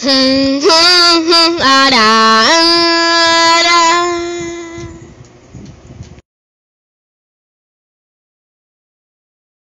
Hmm, hmm, hmm, ah.